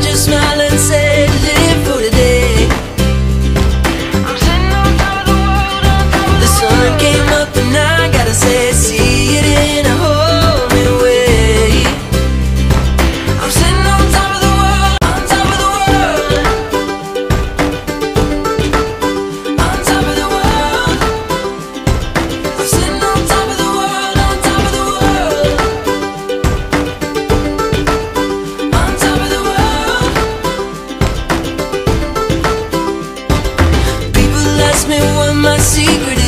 just know me what my secret is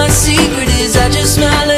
my secret is I just smile